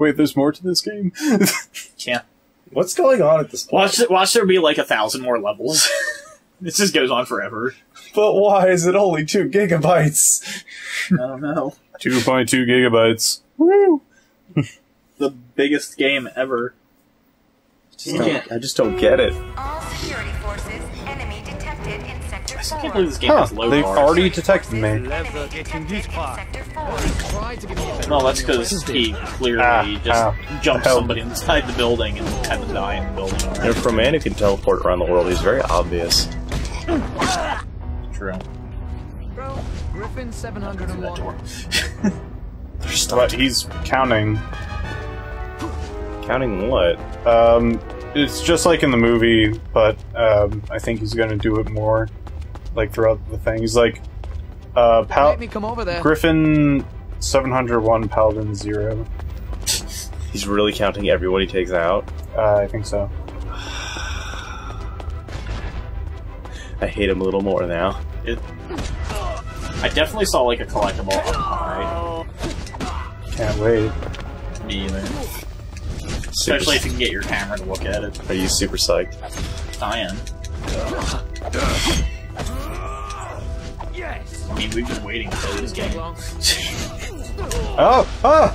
Wait, there's more to this game? Yeah. What's going on at this point? Watch, watch there be like a thousand more levels. this just goes on forever. But why is it only two gigabytes? I don't know. 2.2 gigabytes. Woo! The biggest game ever. Just You don't- I just don't get it. I still 4. can't believe this game Huh, has low they've bars. already detected me. Enemy detected in sector 4. No, that's because he clearly Ah, just ah, jumped help. somebody inside the building and had to die in the building. And for a man who can teleport around the world, he's very obvious. True. Bro, Griffin 701. But he's counting. Counting what? Um, it's just like in the movie, but um, I think he's gonna do it more, like throughout the thing. He's like, uh, Pal- Make me come over there. Griffin 701, Paladin 0. He's really counting everyone he takes out. Uh, I think so. I hate him a little more now. It, I definitely saw like a collectible up high. Can't wait. Me either. Super, Especially if you can get your camera to look at it. Are you super psyched? I am. Yes. I mean, we've been waiting for this game. Long. Oh! Oh!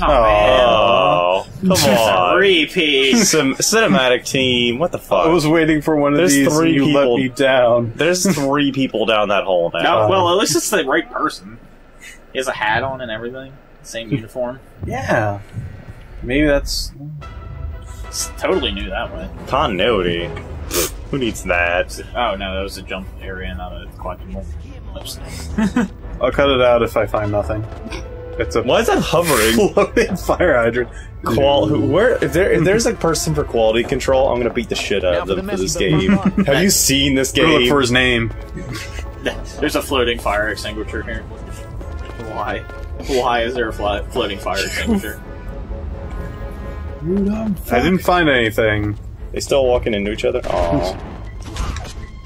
Oh, Oh, come man. on. Repeat. Sim- cinematic team, what the fuck? I was waiting for one of There's these three you people- let me down. There's three people down that hole now. No, well, at least it's the right person. He has a hat on and everything. Same uniform. Yeah. Maybe that's... It's totally new that way. Continuity. Who needs that? Oh no, that was a jump area, not a collectible. Oops. I'll cut it out if I find nothing. It's a Why is that hovering? floating fire hydrant. Qual- where if there if there's a person for quality control, I'm gonna beat the shit out Now of for them the for this game. Have you seen this Go look game? for his name. There's a floating fire extinguisher here. Why? Why is there a floating fire extinguisher? I didn't find anything. They still walking into each other. Aww.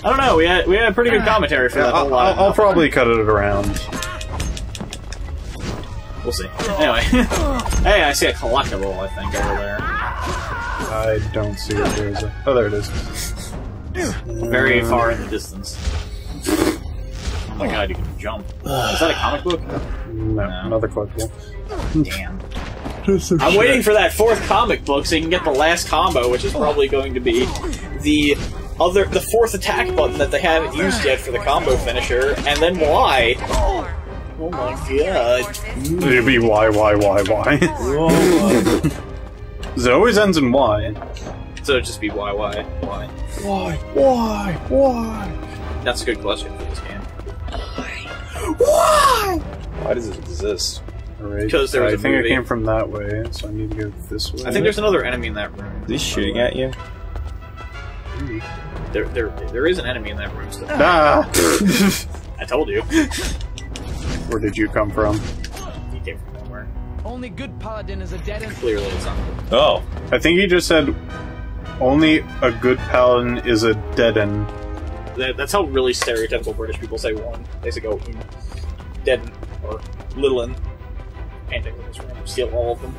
I don't know. We had we had pretty good commentary for that whole I'll. I'll, I'll probably cut it around. We'll see. Anyway, hey, I see a collectible. I think over there, I don't see it. There is a... Oh, there it is. very far in the distance. Oh my god, you can jump. Is that a comic book? No, No. another collectible. Damn. I'm waiting for that fourth comic book so you can get the last combo, which is probably going to be the other, the fourth attack button that they haven't used yet for the combo finisher, and then why? Oh my god. It'd be Y, Y, Y, Y. it always ends in Y. So it'd just be why, why, why? Why? Why? Why? That's a good question for this game. Why? Why does it exist? Alright. 'Cause there was I a think movie. I came from that way, so I need to go this way. I think there's another enemy in that room. Is he shooting at you? There, there, there is an enemy in that room still. Ah! I told you. Where did you come from? He came from nowhere. Only good paladin is a dead end. Clearly, it's not. Oh, I think he just said only a good paladin is a dead end. That, that's how really stereotypical British people say one. They say go mm, dead or little and painting in this room. Steal all of them.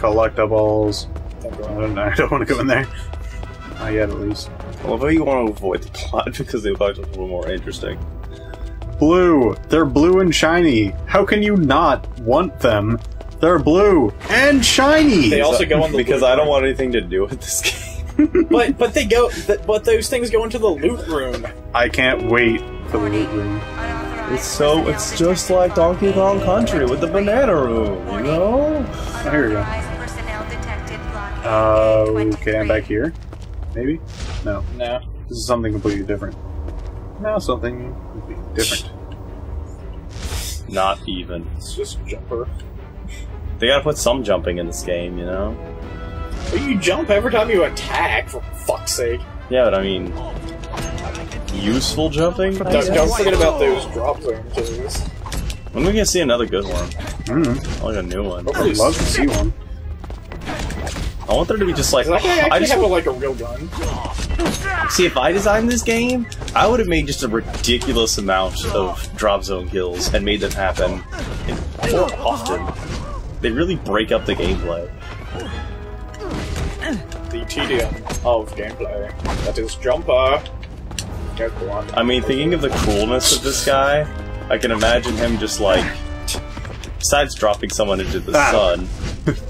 Collectibles. Don't go I on. don't, I don't want to go in there. Not yet, at least. although you want to avoid the plot because they look a little more interesting. Blue. They're blue and shiny. How can you not want them? They're blue and shiny. They also go on the because loot I don't room. want anything to do with this game. But but they go. th- But those things go into the loot room. I can't wait for the loot room. It's so it's just like Donkey Kong Country with the banana room, you know? Here we go. Uh, okay, I'm back here. Maybe? No. No. This is something completely different. No, something completely different. Not even. It's just jumper. They gotta put some jumping in this game, you know? But you jump every time you attack. For fuck's sake! Yeah, but I mean, useful jumping. I Don't, don't forget about those drop zone kills. When are we gonna see another good one? Mm, Like a new one. I'd love to see one. I want there to be just like Does that guy I just have a, like a real gun? see if I designed this game, I would have made just a ridiculous amount of drop zone kills and made them happen more often. they really break up the gameplay. The tedium of gameplay. That is jumper. Get one. I mean, thinking of the coolness of this guy, I can imagine him just like, besides dropping someone into the Ah. sun.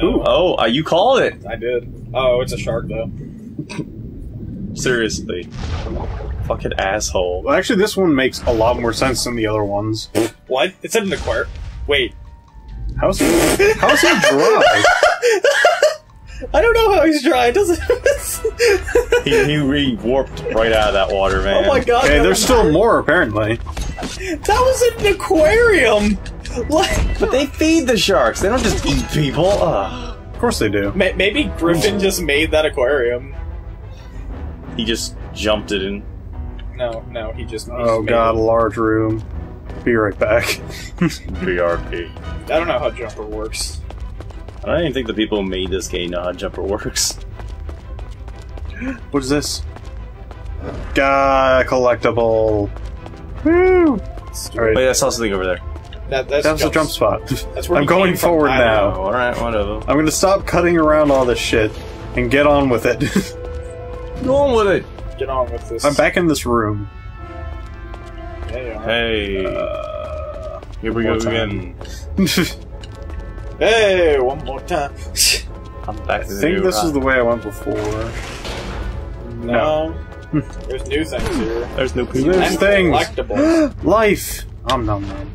Oh, Oh, uh, you called it. I did. Oh, it's a shark though. Seriously, fucking asshole. Well, actually, this one makes a lot more sense than the other ones. What? It's in an aquarium. Wait. How's how's he dry? I don't know how he's dry. It doesn't. He, he re warped right out of that water, oh man. oh my god. Okay, there's was- still more apparently. That was in an aquarium. Like, But they feed the sharks. They don't just eat people. Ugh. Of course they do. ma- maybe Griffin hmm. just made that aquarium. He just jumped it in. No, no, he just. he Oh just made god, a large room. Be right back. BRP. I don't know how jumper works. I don't even think the people who made this game know how jumper works. what is this? God, collectible. Woo! Alright, Wait, I saw something over there. That, that's that's the jumps. jump spot. That's where I'm going came from. forward now. Oh, alright, whatever. I'm gonna stop cutting around all this shit and get on with it. Go on with it. Get on with this. I'm back in this room. Yeah. Hey, Uh, here we go more again. Hey, one more time. I'm back I think new this high. is the way I went before. no. There's new things here. There's new people. There's And things. collectibles. Life! Um nom nom.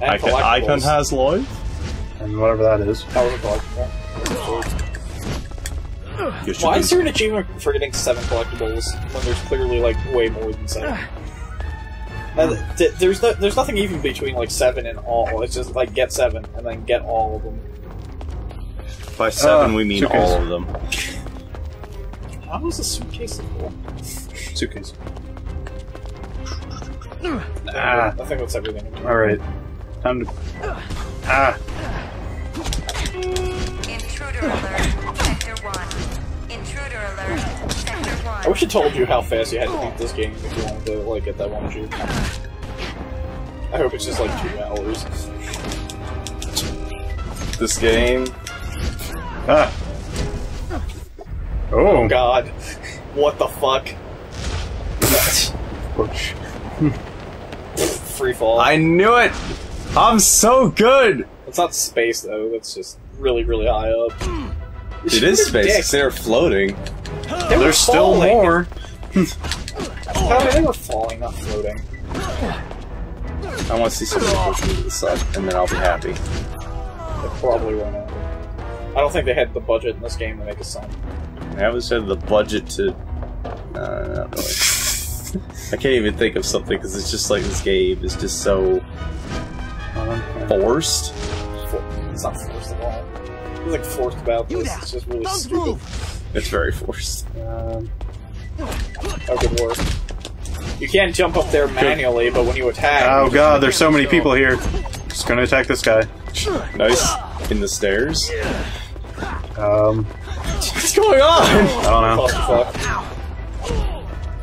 And Icon, collectibles. Icon has life. And whatever that is. That was a collectible. Why you is there an achievement for getting seven collectibles when there's clearly like way more than seven? Uh, th- there's no, there's nothing even between like seven and all. It's just like get seven and then get all of them. By seven, Uh, we mean suitcase. all of them. How is a suitcase full? Suitcase. Nah, Ah. I think that's everything. Alright. Time to. Ah! Intruder alert. I wish I told you how fast you had to beat this game if you wanted to like get that one achievement. I hope it's just like two hours. This game, Ah! Oh! God, what the fuck? Ouch. Free fall. I knew it. I'm so good. It's not space though. That's just really, really high up. It is Dick. space. They're floating. They There's still more! How oh, they were falling, not floating. I want to see somebody push me to the sun, and then I'll be happy. They probably won't. I don't think they had the budget in this game to make a sun. I haven't said the budget to. No, not really. I can't even think of something because it's just like this game is just so forced. It's not forced at all. There's like forced about this. It's just really stupid. It's very forced. Um, good work. You can't jump up there manually, but when you attack, oh you god, there's so many people here. Just gonna attack this guy. Nice in the stairs. Um, What's going on? I don't know. clusterfuck.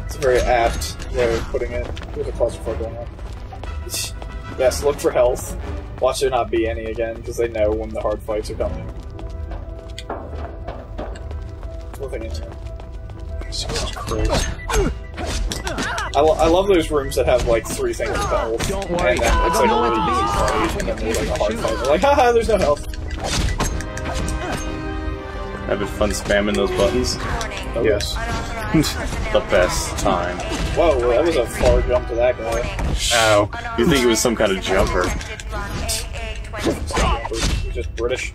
It's a very apt way of putting it. There's a clusterfuck going on. Yes, look for health. Watch there not be any again, because they know when the hard fights are coming. Jesus Christ. I, lo- I love those rooms that have like three things of health. Don't uh, worry, And then I it's like a really easy fight, and then there's like a hard fight. They're like, haha, there's no health. Having fun spamming those buttons. Warning. Yes. The best time. Whoa, that was a far jump to that guy. Ow. You think it was some kind of jumper? Just British.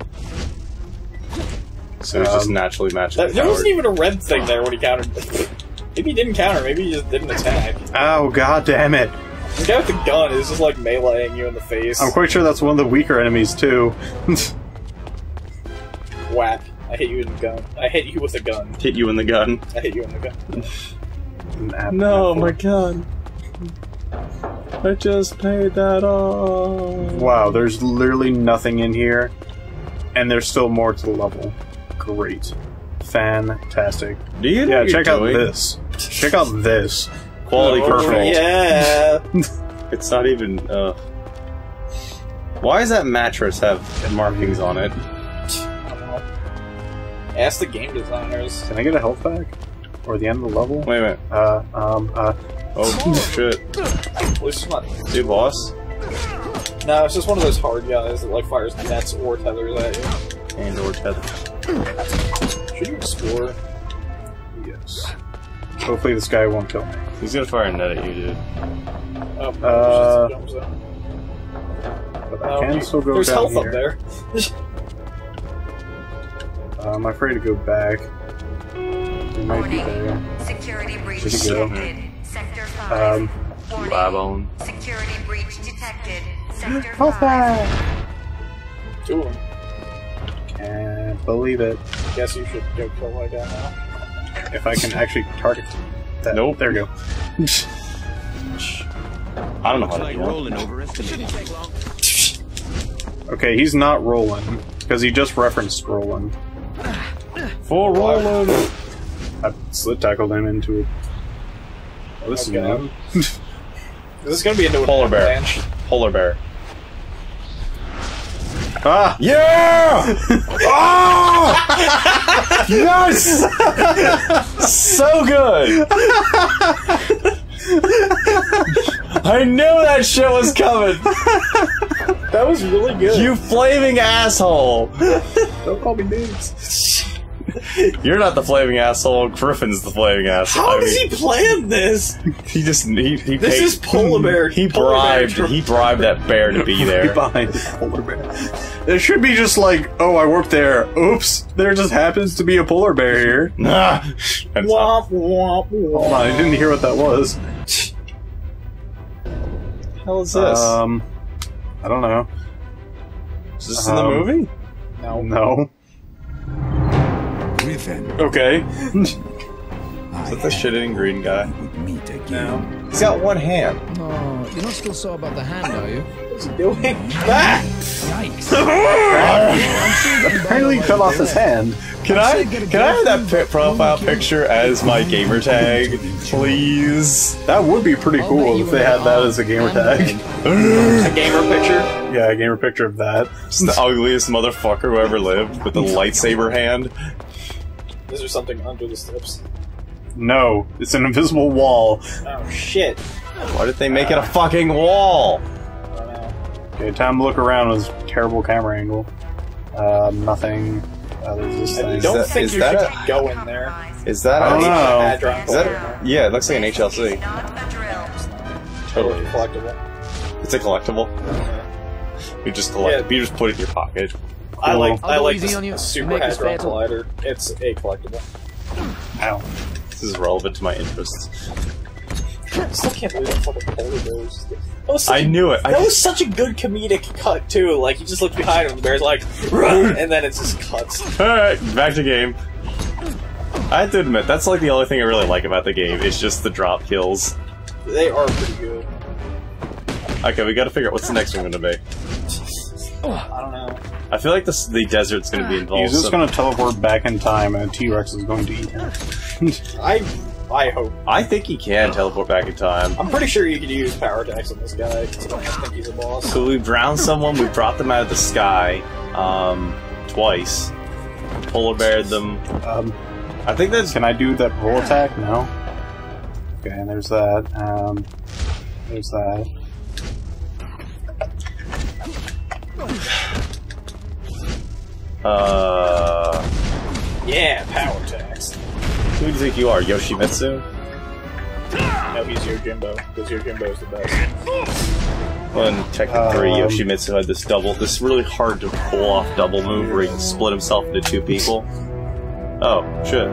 So it's just Um, naturally matching. That, there wasn't even a red thing there when he countered. Maybe he didn't counter, maybe he just didn't attack. Oh god damn it. The guy with the gun is just like meleeing you in the face. I'm quite sure that's one of the weaker enemies, too. Whack. I hit you in the gun. I hit you with a gun. Hit you in the gun. I hit you in the gun. No, my gun. I just paid that off. Wow, there's literally nothing in here, and there's still more to the level. Great. Fantastic. Do you know Yeah, what you're check out doing? this. Check out this. Quality Oh, control. Yeah. It's not even. Uh, Why does that mattress have markings on it? I don't know. Ask the game designers. Can I get a health pack? Or the end of the level? Wait a minute. Uh, um, uh, Oh shit. At least it's not. Dude, boss. No, it's just one of those hard guys that like fires nets or tethers at you. And or tether. Should you explore? yes. Hopefully this guy won't kill me. He's gonna fire a net at you, dude. Oh, Uh, there's just a jump zone. But I Oh, can you- still go There's down health here. up there. Uh, I'm afraid to go back. There might be there. Security breach Should we go? detected. Sector 5. Um, Warning. Lab on. Security breach detected. Sector health 5. pack! Believe it. I Guess you should go kill that guy now. If I can actually target that. Nope. There we go. I don't know how Looks to like do that. rolling overestimated. Okay, he's not rolling. Because he just referenced rolling. For rolling. I slit tackled him into it. Oh, this Okay. is new. Is this gonna be into a Polar bear. Polar bear. Ah! Yeah! ah! Yes! so good! I knew that shit was coming! That was really good. You flaming asshole! Don't call me names. You're not the flaming asshole, Griffin's the flaming asshole. How I does mean, he plan this? he just he, he This paid- is polar bear. He polar bear bribed he bribed that bear to be there. Behind the polar bear. It should be just like, oh, I work there. Oops, there just happens to be a polar bear here. Nah. Womp womp Hold womp. on, I didn't hear what that was. hell is this? Um, I don't know. is this in the um, movie? No. No. Griffin, Okay. Is that the shit eating green guy? would meet again. No. He's got one hand. Oh, you're not still sore about the hand, are you? What's he doing? Ah! Yikes. Apparently he cut off his hand. Can I can I have that pi- profile picture as my gamer tag, please? That would be pretty cool if they had that as a gamer tag. A gamer picture? Yeah, a gamer picture of that. Just the ugliest motherfucker who ever lived with the lightsaber hand. Is there something under the steps? No, it's an invisible wall. Oh shit. Why did they make it a fucking wall? I don't know. Okay, time to look around. It was terrible camera angle. Uh, nothing. Uh, there's this I don't that- think is you that should a- go in there. Is that I don't a, know. Is that yeah? It looks like an HLC. Not. Totally, collectible. it's a collectible. You just collect. Yeah. You just put it in your pocket. I like I'll I like easy the on you. Super Make this Hadron. Collider. It's a collectible. Ow. This is relevant to my interests. I still can't believe that fucking polar bear was that I a- knew it. I That was such a good comedic cut too. Like you just look behind him, the bear's like, "Run," and then it just cuts. Alright, back to game. I have to admit, that's like the only thing I really like about the game, is just the drop kills. They are pretty good. Okay, we gotta figure out what's the next one gonna be. I don't know. I feel like this, the desert's gonna be involved. He's just some- going to teleport back in time, and T Rex is going to eat him. I I hope. I think he can teleport back in time. I'm pretty sure you could use power attacks on this guy. 'cause I don't think he's a boss. So we drowned someone, we brought them out of the sky, um, twice. Polar beared them. Um, I think that's. can I do that roll attack? No. Okay, and there's that. Um, there's that. Uh. Yeah, power attacks. Who do you think you are, Yoshimitsu? No, he's your Jimbo, because your Jimbo is the best. Well, in Tekken 3, Um, Yoshimitsu had this double, this really hard to pull off double move where he can split himself into two people. Oh, shit.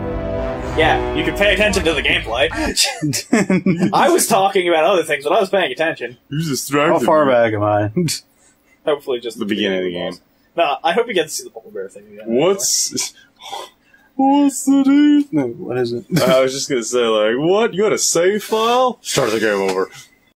Yeah, you can pay attention to the gameplay. I was talking about other things, but I was paying attention. You distracted How far back am I? Hopefully, just The beginning of the game. No, I hope you get to see the polar bear thing again. What's. What's the deal? no, what is it? I was just gonna say, like, what? You got a save file? Start the game over.